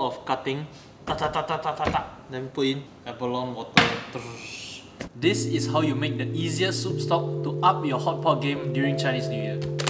of cutting, ta ta ta ta ta ta ta, then put in abalone water. This is how you make the easiest soup stock to up your hot pot game during Chinese New Year.